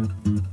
Mm-hmm.